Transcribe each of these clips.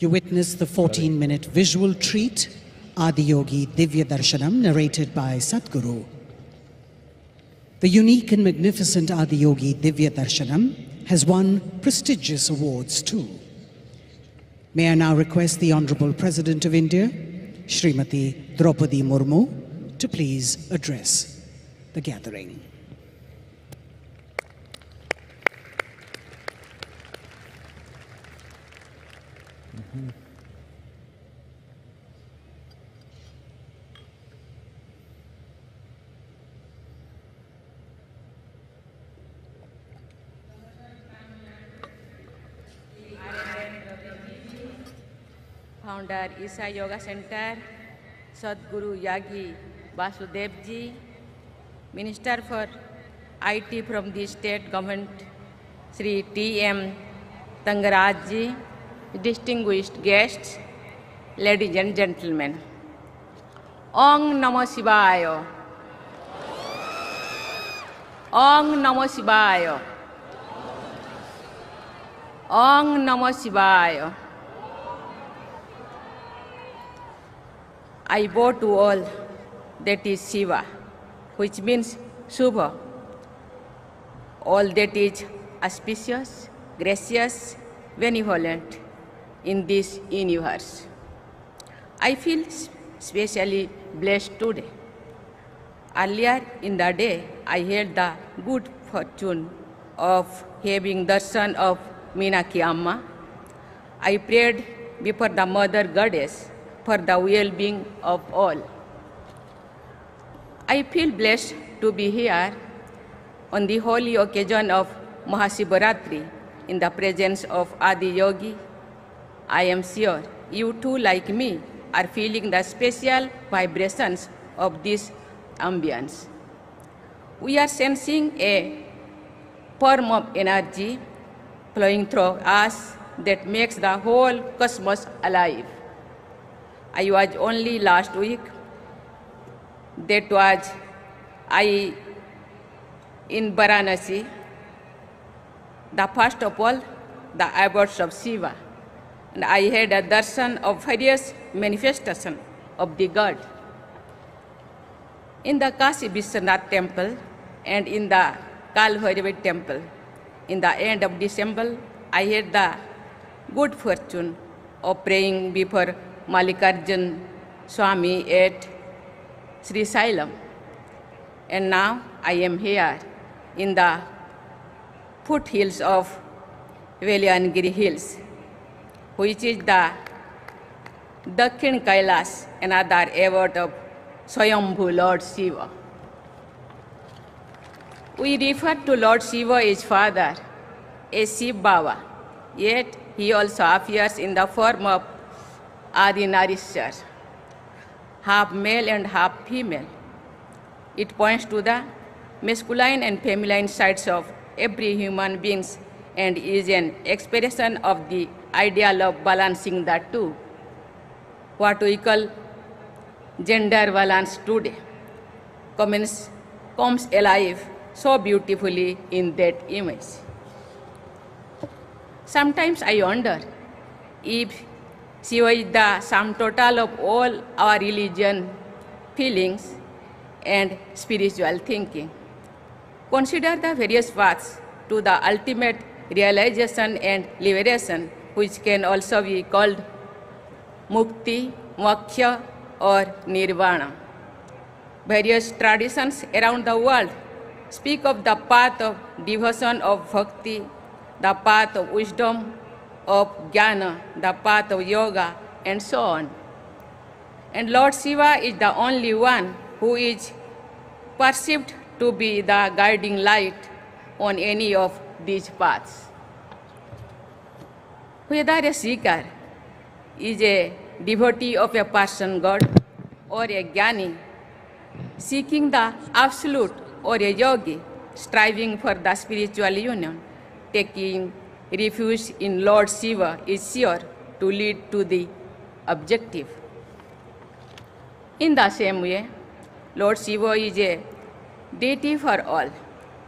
You witnessed the 14 minute visual treat, Adiyogi Divya Darshanam, narrated by Sadhguru. The unique and magnificent Adiyogi Divya Darshanam has won prestigious awards too. May I now request the Honorable President of India, Srimati Droupadi Murmu, to please address the gathering. Founder Isha yoga centre Sadhguru Yagi Vasudev ji minister for IT from the state government Shri T M Thangaraj ji distinguished guests, ladies and gentlemen. Om Namo Shivaya. Om Namo Shivaya. Om Namo Shivaya. I bow to all that is Shiva, which means Shubha, all that is auspicious, gracious, benevolent in this universe. I feel specially blessed today. Earlier in the day, I had the good fortune of having darshan of Meenakshi Amma. I prayed before the Mother Goddess for the well-being of all. I feel blessed to be here on the holy occasion of Mahasivaratri in the presence of Adi Yogi. I am sure you too, like me, are feeling the special vibrations of this ambience. We are sensing a form of energy flowing through us that makes the whole cosmos alive. I was only last week. That was I in Varanasi. The first of all, the abodes of Shiva. And I had a darshan of various manifestations of the god. In the Kashi Vishwanath temple and in the Kalbhairavi temple, in the end of December, I had the good fortune of praying before Mallikarjun Swami at Sri Sailam. And now I am here in the foothills of Velliangiri Hills, which is the Dakshin Kailas, another abode of Swayambhu Lord Shiva. We refer to Lord Shiva as Father, as Shiv Baba, yet he also appears in the form of Ardhanarishwar, half male and half female. It points to the masculine and feminine sides of every human being and is an expression of the ideal of balancing the two, what we call gender balance today, comes, comes alive so beautifully in that image. Sometimes I wonder if Shiva is the sum total of all our religion, feelings, and spiritual thinking. Consider the various paths to the ultimate realization and liberation, which can also be called mukti, moksha, or nirvana. Various traditions around the world speak of the path of devotion of bhakti, the path of wisdom, of jnana, the path of yoga, and so on. And Lord Shiva is the only one who is perceived to be the guiding light on any of these paths. Whether a seeker is a devotee of a person God or a jnani, seeking the absolute or a yogi, striving for the spiritual union, taking refuge in Lord Shiva is sure to lead to the objective. In the same way, Lord Shiva is a deity for all,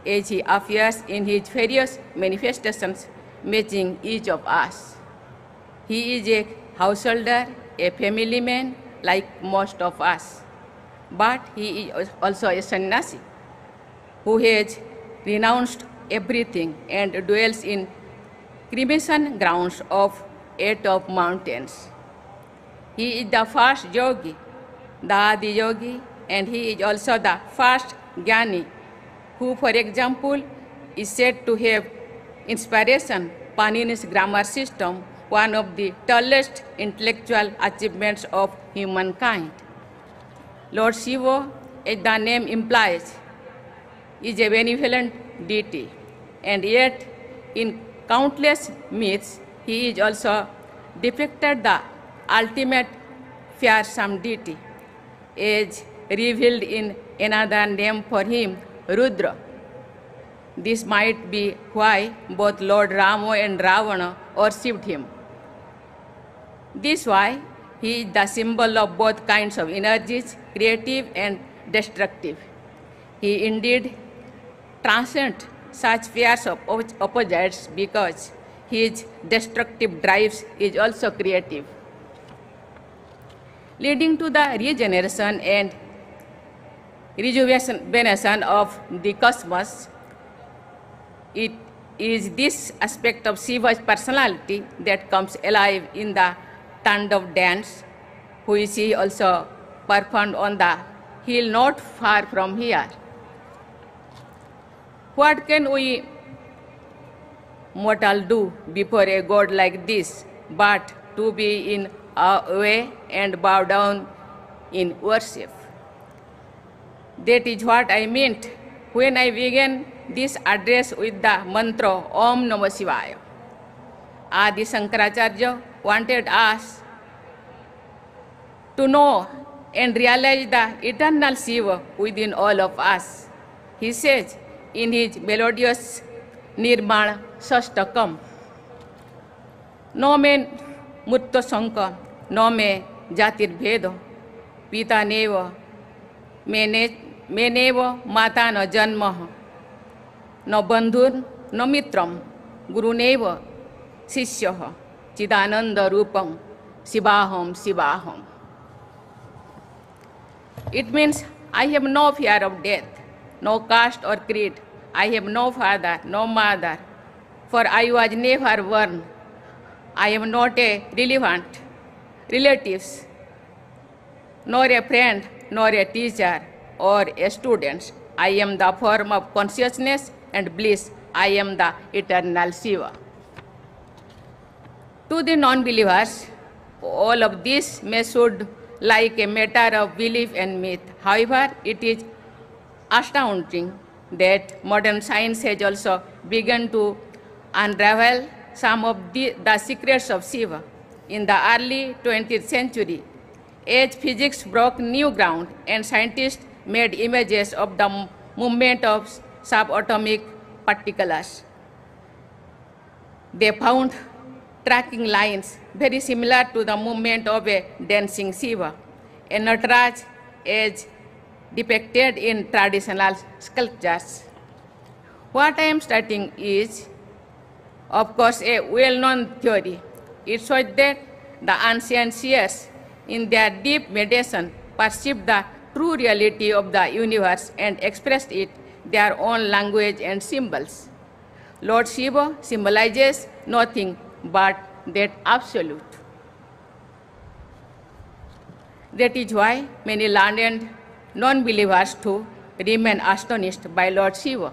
he appears in his various manifestations, matching each of us. He is a householder, a family man like most of us. But he is also a sannyasi who has renounced everything and dwells in cremation grounds of eight of mountains. He is the first yogi, the Adi yogi, and he is also the first jnani, who, for example, is said to have inspiration Panini's grammar system, one of the tallest intellectual achievements of humankind. Lord Shiva, as the name implies, is a benevolent deity, and yet in countless myths, he is also depicted the ultimate fearsome deity, as revealed in another name for him, Rudra. This might be why both Lord Rama and Ravana worshipped him. This why he is the symbol of both kinds of energies, creative and destructive. He indeed transcends such fears of opposites because his destructive drives is also creative. Leading to the regeneration and rejuvenation of the cosmos, it is this aspect of Shiva's personality that comes alive in the Tandav dance, which he also performed on the hill not far from here. What can we mortal do before a god like this but to be in awe and bow down in worship? That is what I meant when I began this address with the mantra Om Namah Shivaya. Adi Shankaracharya wanted us to know and realize the eternal Shiva within all of us. He says in his melodious Nirvana Shatakam, No me mutta sanka, no me jatir bhedo, pita neva, mene મેનેવ માતાનો જન્મ ન બંધુર ન મિત્રમ ગુરુનેવ શિષ્ય Chidanand Roopam શિવાહમ શિવાહમ It means I have no fear of death, no caste or creed. I have no father, no mother, for I was never born. I am not a relevant relatives, nor a friend, nor a teacher, or students. I am the form of consciousness and bliss. I am the eternal Shiva. To the non-believers, all of this may sound like a matter of belief and myth. However, it is astounding that modern science has also begun to unravel some of the, the secrets of Shiva. In the early 20th century, as physics broke new ground and scientists made images of the movement of subatomic particles. They found tracking lines very similar to the movement of a dancing Shiva, a Nataraj as depicted in traditional sculptures. What I am stating is, of course, a well-known theory. It shows that the ancient seers, in their deep meditation, perceived the true reality of the universe and expressed it their own language and symbols. Lord Shiva symbolizes nothing but that absolute. That is why many learned non-believers too remain astonished by Lord Shiva.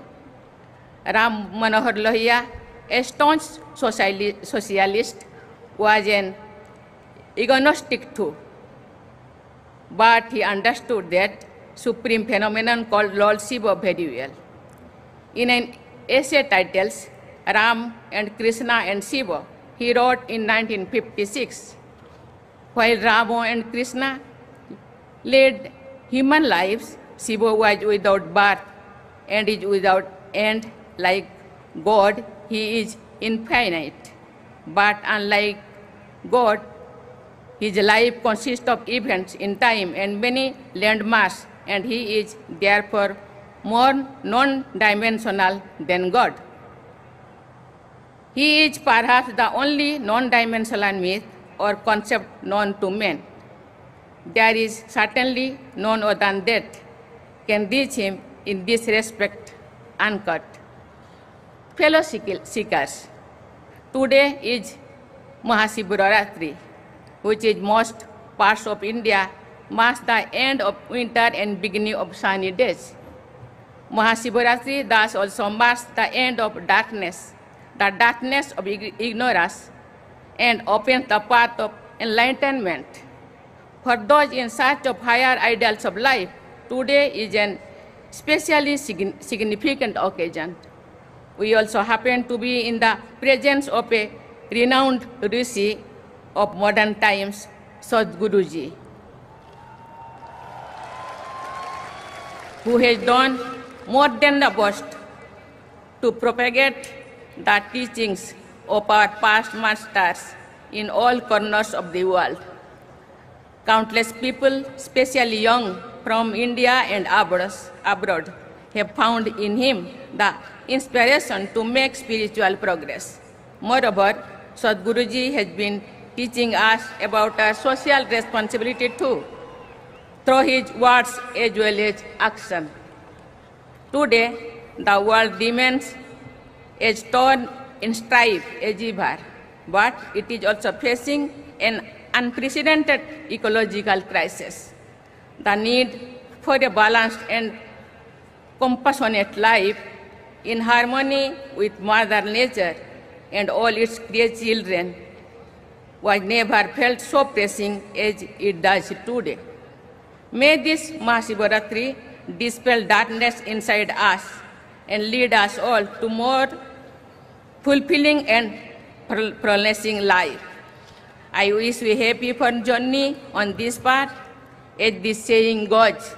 Ram Manohar Lohia, a staunch socialist, was an agnostic too but he understood that supreme phenomenon called Lord Shiva very well. In an essay titled Ram and Krishna and Shiva, he wrote in 1956, while Rama and Krishna led human lives, Shiva was without birth and is without end. Like God, he is infinite. But unlike God, his life consists of events in time and many landmarks, and he is therefore more non-dimensional than God. He is perhaps the only non-dimensional myth or concept known to men. There is certainly none other than that can reach him in this respect uncut. Fellow seekers, today is Mahasivaratri, which is most parts of India marks the end of winter and beginning of sunny days. Mahasivaratri thus also marks the end of darkness, the darkness of ignorance, and opens the path of enlightenment. For those in search of higher ideals of life, today is an especially significant occasion. We also happen to be in the presence of a renowned Rishi of modern times, Sadhguruji, who has done more than the best to propagate the teachings of our past masters in all corners of the world. Countless people, especially young from India and abroad, have found in him the inspiration to make spiritual progress. Moreover, Sadhguruji has been teaching us about our social responsibility too, through his words as well as action. Today, the world remains as torn in strife as ever, but it is also facing an unprecedented ecological crisis. The need for a balanced and compassionate life in harmony with Mother Nature and all its created children was never felt so pressing as it does today. May this Mahasivaratri dispel darkness inside us and lead us all to more fulfilling and promising life. I wish we happy fun journey on this path as this saying goes.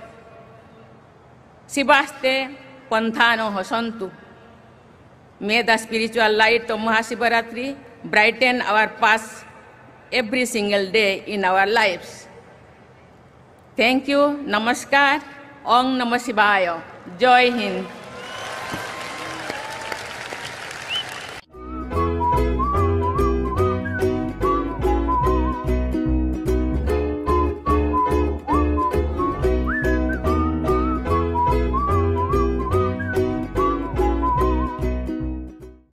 Sibaste Panthano Hosantu. May the spiritual light of Mahasivaratri brighten our path every single day in our lives. Thank you. Namaskar. Om Namah Shivaya. Joy Hind.